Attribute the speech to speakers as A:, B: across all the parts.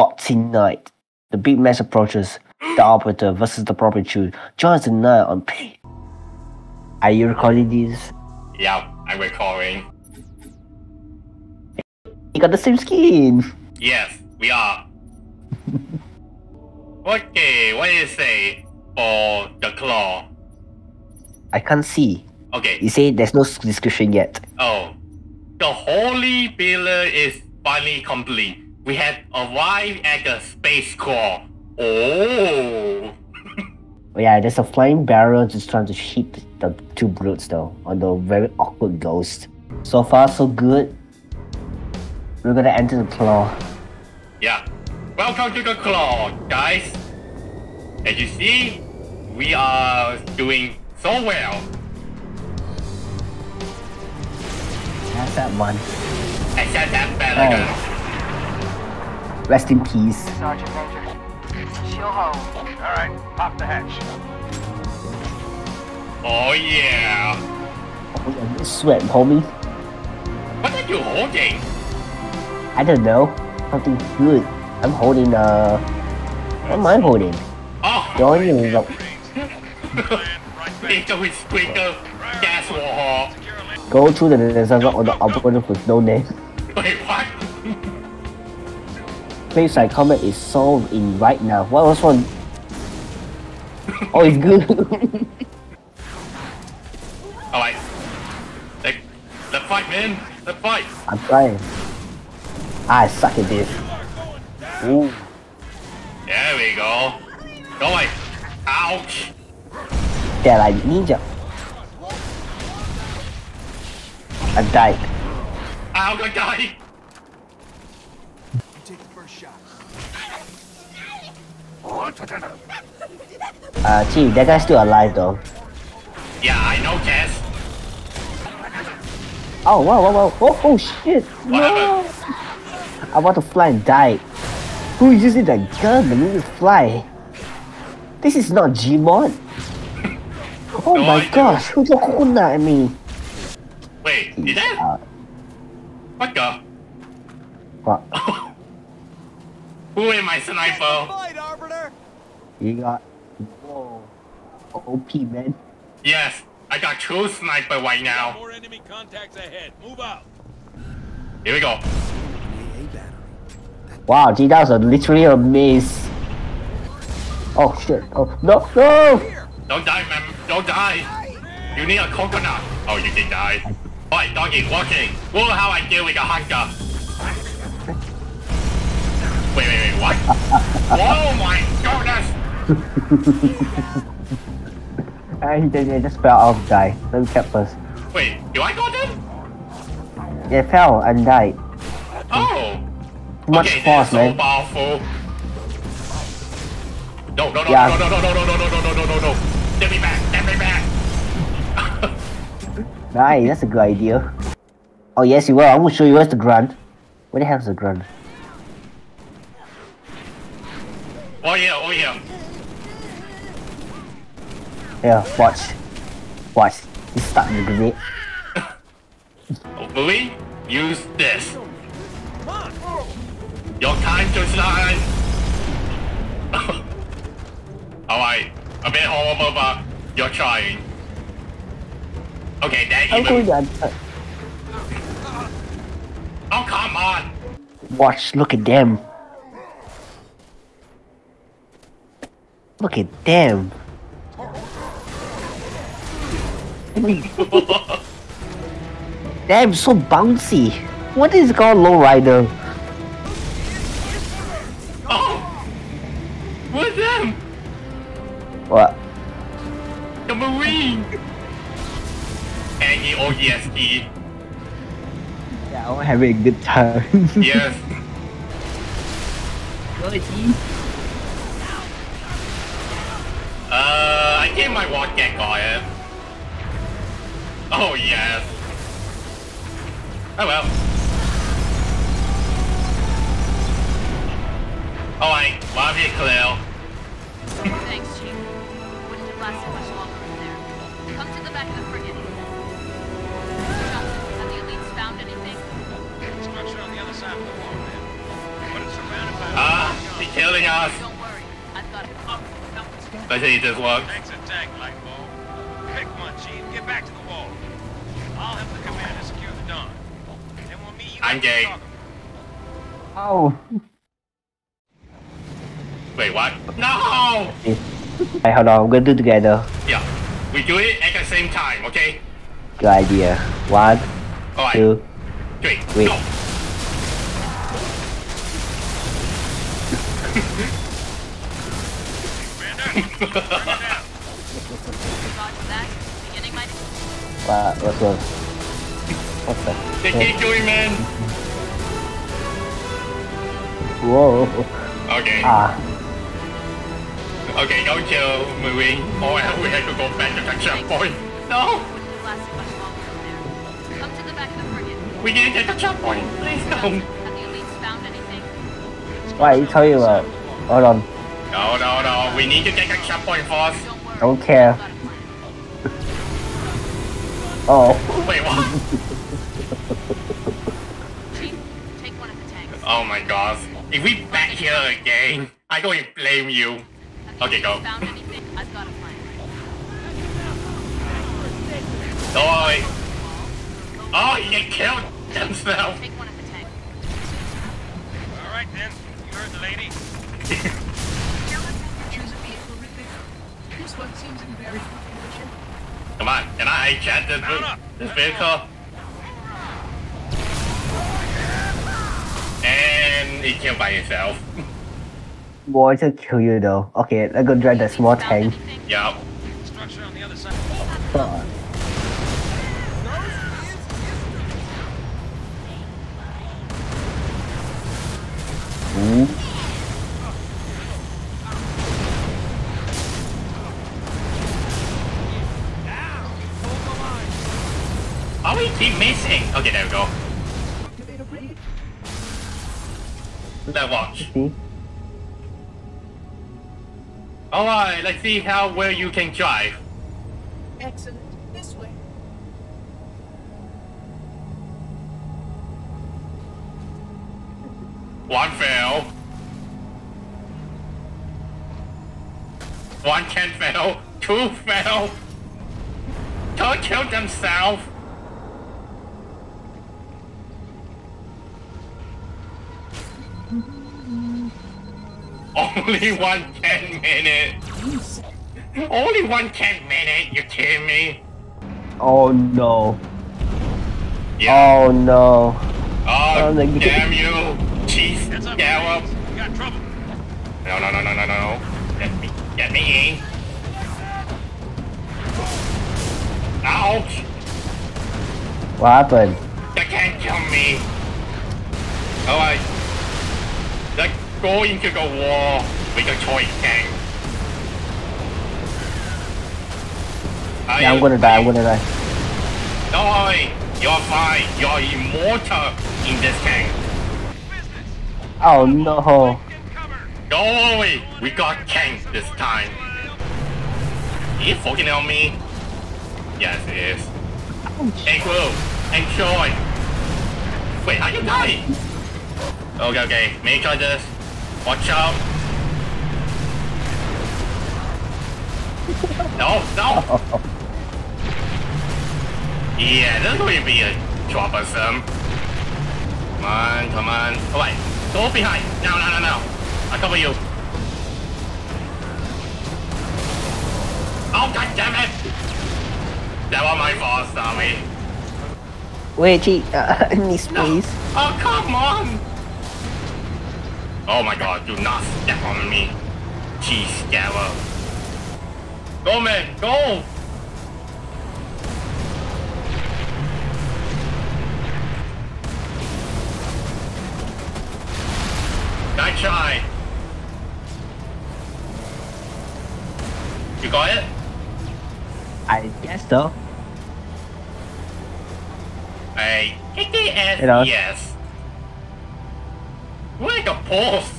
A: Boxing Night. The big match approaches. The operator versus the prostitute. Join us tonight on Pay. Are you recording this?
B: Yeah, I'm recording.
A: You got the same skin.
B: Yes, we are. okay, what do you say for the claw?
A: I can't see.
B: Okay.
A: You say there's no description yet.
B: Oh, the holy pillar is finally complete. We have arrived at the space core. Oh.
A: Oh, yeah, there's a flying barrel just trying to hit the two brutes though on the very awkward ghost. So far, so good. We're gonna enter the claw.
B: Yeah. Welcome to the claw, guys. As you see, we are doing so well.
A: That's that one.
B: Except that Belagan.
A: Rest in peace.
C: Sergeant Major. Shield home.
D: All right, pop the hatch.
B: Oh yeah.
A: Oh, yeah, Sweat, homie.
B: What are you holding?
A: I don't know. Something good. I'm holding uh what am I holding?
B: Oh,
A: Don't even look.
B: it's a sprinkle gas warhol.
A: Go to the desert on the operator with no name. Place like comment is solved in right now. What was one? Oh, it's good.
B: Alright. Let, let's fight, man. Let's fight.
A: I'm trying. Ah, I suck at this. Ooh.
B: There we go. Go away. Ouch.
A: They're like ninja. I died.
B: Ow, good guy.
A: Uh, gee, that guy's still alive though.
B: Yeah, I know, Tess.
A: Oh, wow, wow, wow. Oh, oh shit.
B: What
A: No.
B: happened?
A: I want to fly and die. Who is using that gun to make me fly? This is not Gmod. Oh
B: No,
A: my
B: I
A: gosh, who threw coconut at me?
B: Wait, is that?
A: Uh,
B: What the?
A: what?
B: Who is my sniper?
D: Fight, Arbiter!
A: You got. Oh, Whoa. OP, man.
B: Yes, I got two sniper right now.
E: More enemy contacts ahead. Move out.
B: Here we go.
A: Wow, gee, that was a, literally a maze. Oh shit. Oh, no, no!
B: Don't die, man. Don't die. You need a coconut. Oh, you did die. Alright, doggy, walking. Whoa, how I deal with a hunter. Wait, wait, wait, what? oh my goodness!
A: Uh, he just, he just fell off, die. Let me check first.
B: Wait, do I go then?
A: Yeah, fell and died.
B: Oh!
A: Too much
B: okay,
A: force,
B: so
A: man.
B: powerful. No, no, no,
A: Yeah.
B: no, no, no, no, no, no, no, no, no, no, no, no. Get me back, get me back.
A: Nice, that's a good idea. Oh yes, you will. I'm gonna show you where's the grunt. Where the hell's the grunt?
B: Oh yeah, oh yeah.
A: Yeah, watch. Watch. He's in the grenade.
B: Hopefully, use this. Your time to shine. Alright, a bit horrible, but you're trying. Okay, that
A: I'm going
B: even. Oh, come on.
A: watch. Look at them. Look at them. Damn, so bouncy. What is called lowrider?
B: Oh! What's them?
A: What?
B: The Marine! Any OEST.
A: Yeah, I'm having a good time.
B: Yes. Uh, I think my watch get quiet. Oh, yes. Oh, well. Alright, love you, Cleo.
F: Thanks, Chief. Wouldn't have lasted much longer in there. Come to the back of the frigate. Johnson, have the elites found anything?
E: Structure on the other side of the wall, man. But it's surrounded by
B: Ah, following us.
F: Don't worry. I've got it.
B: Let's see if this I'm gay.
A: Oh.
B: Wait, what? No!
A: Hey, hold on. We're gonna do together.
B: Yeah, we do it at the same time, okay?
A: Good idea. One,
B: Alright,
A: two.
B: three,
A: wait.
B: go!
E: Commander, turn it
A: What's that?
B: They keep doing, man.
A: Whoa.
B: Okay,
A: Ah.
B: okay, don't kill moving. Or we have to go back to the checkpoint. No!
F: wouldn't have lasted much longer in there. Come to the back of the frigate.
B: We didn't get the checkpoint. Please don't.
F: have the elites found anything?
A: Why? You tell you about. Hold on.
B: No, no, no. We need to get the checkpoint first.
F: Don't
A: care.
F: I've got a plan.
A: Oh.
B: Wait, what?
F: Chief, take one of the tanks.
B: Oh my god. If we back here again, I don't even blame you. Okay, go.
F: found anything? I've got a plan.
B: Oh, oh, he killed himself.
F: Take one of the tanks.
E: All right, then. You heard the lady.
G: Choose a vehicle repair. This one seems in very fine condition.
B: Come on, can I chat this, this vehicle? And he killed by himself.
A: Boy, to kill you though. Okay, let's go drive that small
F: Found
A: tank.
F: anything?
B: Yup.
E: Structure on the other side.
A: God. Ooh.
B: Oh, we keep missing. Okay, there we go. Let's watch. Hmm?
A: See?
B: Alright, let's see how well you can drive.
G: Excellent. This way.
B: One fail. One can fail. Two fail. Two killed themselves. Only one ten minute. Only one ten minute. You kidding me?
A: Oh no.
B: Yeah.
A: Oh no.
B: Oh,
A: Oh,
B: damn you, cheese
E: Heads up,
B: Scarab.
E: Marines. Got trouble.
B: No, no, no, no, no, no. Get me, get me in. Ouch!
A: What happened?
B: They can't kill me. Oh, Alright. Let's go into the war with the toy tank.
A: Yeah, I'm gonna die. I'm gonna die.
B: Don't worry. You're fine. You're immortal in this tank.
A: Oh no.
B: Don't worry, we got tanks this time. Is he focusing on me? Yes, it is. Hey, crew, enjoy. Wait, how you die? Okay, okay, make sure this. Watch out. No, no. Yeah, this will be a troublesome. Come on, come on. Oh, wait. Go behind. No, no, no, no. I cover you. Oh, god damn it! That was my fault, sorry.
A: Wait, gee, uh, I need
B: No.
A: space.
B: Oh, come on! Oh my god, do not step on me. Cheese scabber. Go, man, go! Nice try. You got it?
A: I guess so.
B: Hey, kick the ass, yes. We're like a pulse.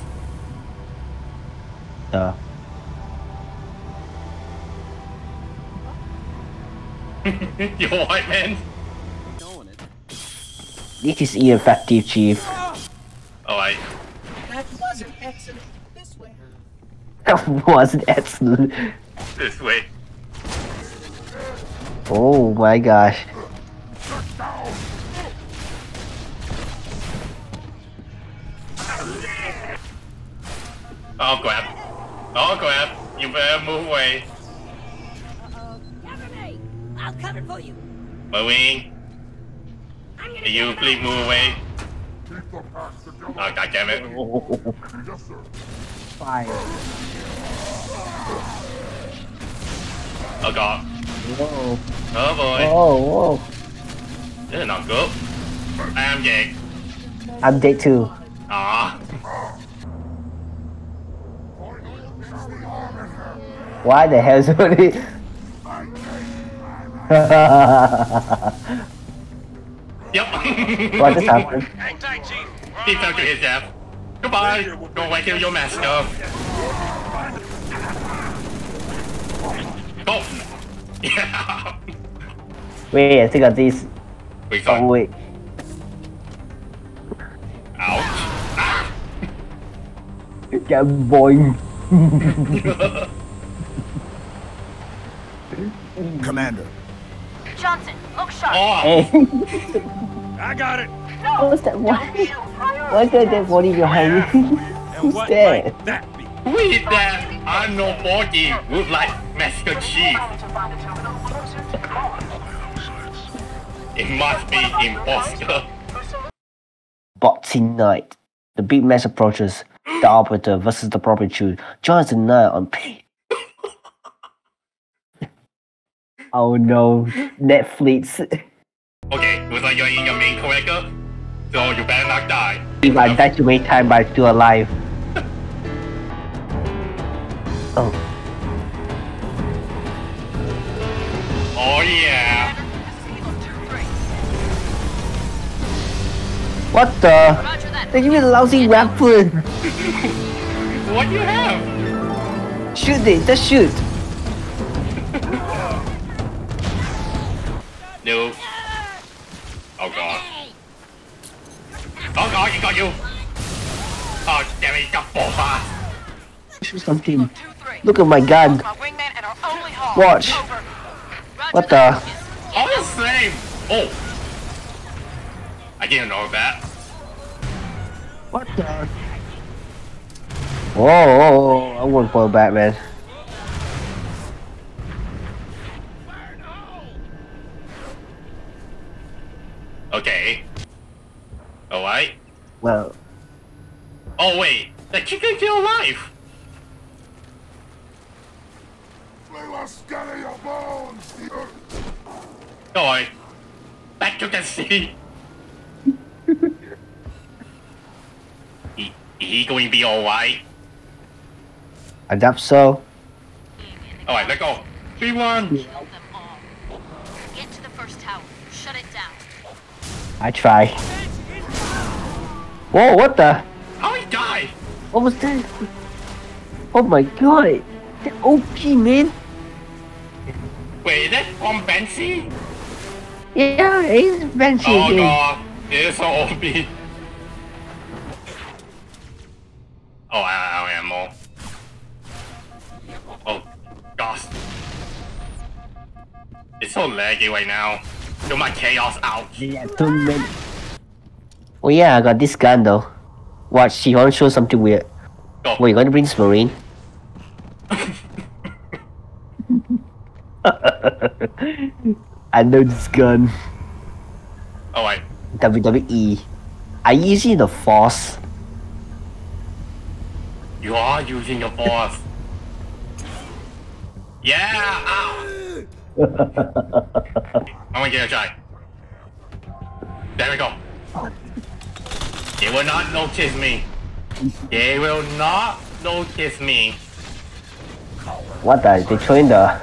B: Uh.
A: So.
B: you white man?
A: This is ineffective, Chief.
B: Alright.
G: That was an excellent. this way.
A: That was excellent.
B: This way.
A: Oh my gosh.
B: Moving. Can you please move away? Oh god damn it.
A: Fire.
B: Oh god.
A: Whoa.
B: Oh boy.
A: Whoa, whoa.
B: This is not good. I am Jake.
A: I'm day two.
B: Ah.
A: Why the hell is it?
B: Yep.
A: what just happened?
E: Hang tight, Chief. We're on
B: Keep up to his death. Goodbye. Go away to your master. Go. Yeah.
A: Wait, I think of this.
B: Wait,
A: Oh
B: sorry.
A: wait.
B: Ouch. Ah.
A: Get boing.
D: Commander.
F: Johnson, look sharp.
B: Oh.
E: I got it.
A: what was that? What? What's that dead body behind me?
E: And
A: Who's
E: what
A: there?
E: might that be?
B: Who is that? I'm no body. Look like Master Chief. It must be imposter.
A: Boxing night. The big match approaches. The operator versus the prostitute. Jonathan Knight on pay. Oh no, Netflix.
B: Okay, looks like you're in your main character. So you better not die.
A: If I die to make time, but I'm still alive. Oh,
B: Oh yeah.
F: This is Eagle 2-3.
A: what the? They give me a lousy weapon.
B: What do you have?
A: Shoot it, just shoot.
B: No. Oh god. Oh god, he got you. Oh damn it, he got four fast.
A: Shoot something.
F: 2-3.
A: Look at my gun.
C: My wingman and our only haul.
A: Watch. What the?
B: Oh, the same. Oh. I didn't know that.
A: What the? Whoa, whoa. I fall back, man.
B: Okay. Alright.
A: Well,
B: Oh wait, the chicken's still alive. Don't worry. Back to the sea. he, he going to be alright.
A: I doubt so.
B: Alright, let go. Three one.
F: Kill. Get to the first tower. Shut it down.
A: I try. Whoa, what the?
B: How he died?
A: What was that? Oh my god. That OP, man.
B: Wait, is that from Banshee?
A: Yeah, it's Banshee
B: Oh god, it is so OP. Oh, I, I am more. Oh, gosh. It's so laggy right now. Do my chaos out.
A: Yeah, two minutes. Oh yeah, I got this gun though. Watch, she wanna show something weird. Oh.
B: Go.
A: Wait, you gonna bring this Marine? I know this gun.
B: Alright.
A: WWE. I using the force.
B: You are using the force. yeah! Ow. I'm gonna get a try. There we go. They will not notice me. They will not notice me.
A: What the? They throwing the.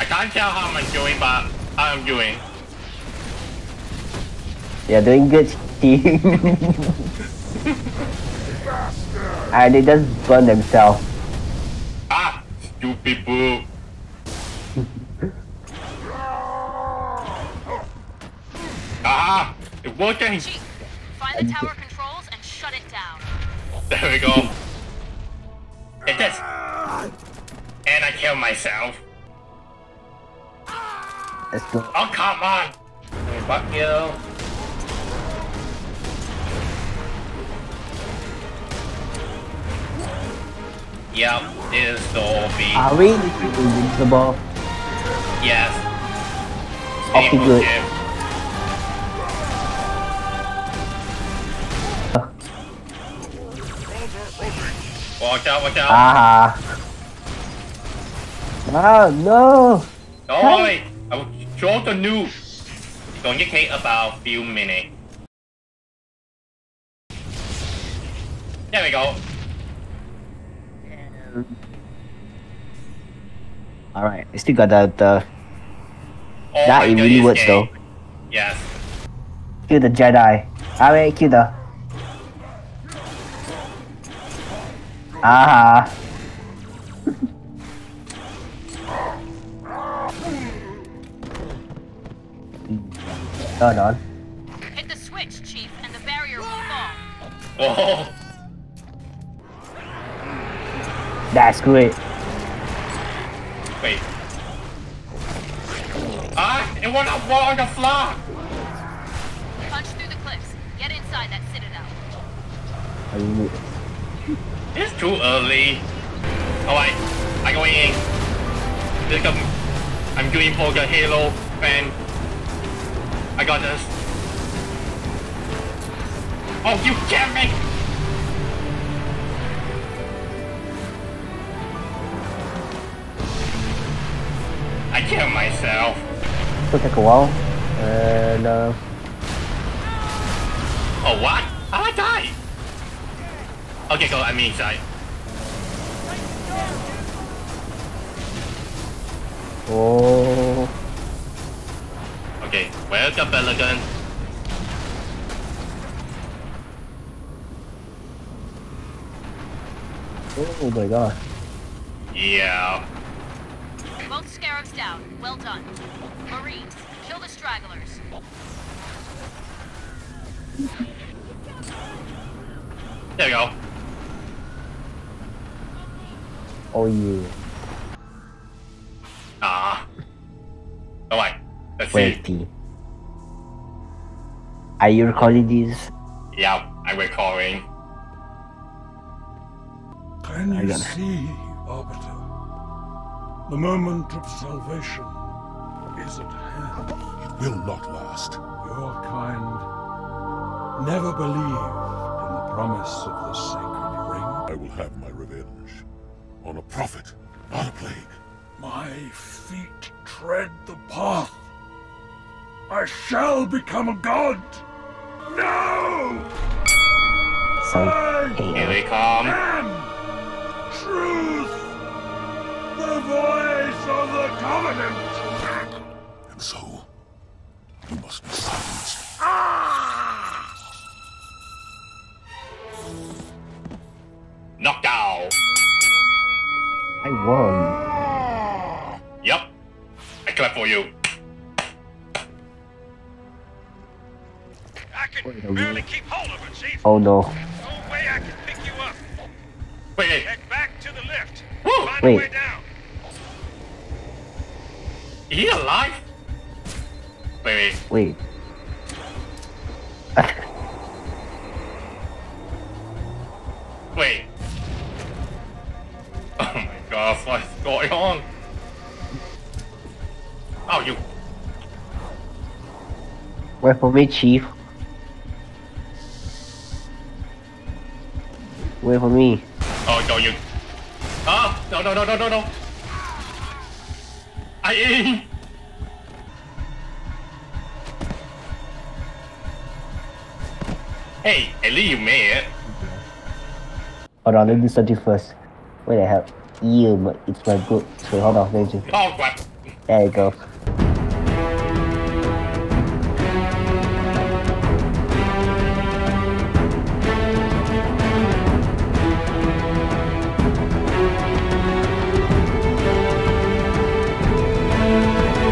B: I can't tell how I'm doing, but how I'm doing.
A: They're doing good team. and they just burn themselves.
B: Ah! Stupid boo. ah! It's working!
F: Chief, find the tower controls and shut it down.
B: There we go. Yes. And I kill myself.
A: Let's go.
B: Oh, come on. Fuck you. Yep, this is the OB.
A: Are we invincible?
B: Yes.
A: Okay, good.
B: ship. Watch out, watch out.
A: Ah. Ah, no.
B: Don't worry. I will show the news. It's going to take about a few minutes. There we go.
A: Alright, I still got the, the
B: All
A: that really works though.
B: Yes.
A: Kill the Jedi. Wait, kill the. Ah. Hold on.
F: Hit the switch, Chief, and the barrier will fall.
B: Oh,
A: That's great.
B: wait. Ah, it went up on the floor.
F: Punch through the cliffs. Get inside that citadel.
B: It's too early. Alright, I go in. This come, I'm doing for the Halo fan. I got this. Oh, you damn me! I killed myself.
A: It'll take a while. And, uh,
B: Oh, what? How I die? Okay, go. I'm inside.
A: oh.
B: Okay, welcome, Pelican.
A: Oh my god.
B: Yeah.
F: Both scarabs down. Well done. Marines, kill the stragglers.
B: There we go.
A: Oh yeah.
B: Ah. Alright, let's see.
A: Wait, T. Are you recording this?
B: Yeah, I'm recording.
H: Can
A: I
H: you
A: got it.
H: see, Arbiter? The moment of salvation is at hand.
I: It will not last.
H: Your kind never believed in the promise of the sacred ring.
I: I will have my revenge. On a prophet, not a plague.
H: My feet tread the path. I shall become a god. No!
A: So,
H: I
B: Here
A: hey,
B: they come.
H: am truth. The voice of the covenant.
I: And so, you must
A: I won.
B: Yup. I clap for you.
E: I can
A: Wait
E: barely
A: minute.
E: keep hold of it, Chief.
A: Oh no.
E: No way I can pick you up.
B: Wait, wait.
E: Head back to the lift.
B: Woo!
E: Find
A: Wait.
E: a way down.
B: Is he alive? Wait, wait.
A: Wait.
B: Wait. Um, Oh what's going on? Oh, you.
A: Wait for me, Chief. Wait for me.
B: Oh, no, you. Ah! No, no, no, no, no, no. I aim. Hey, at least you made it.
A: Hold on, let me do something first. Where the hell? Yeah, but it's my book. So hold on, just.
B: Oh, crap.
A: There you go.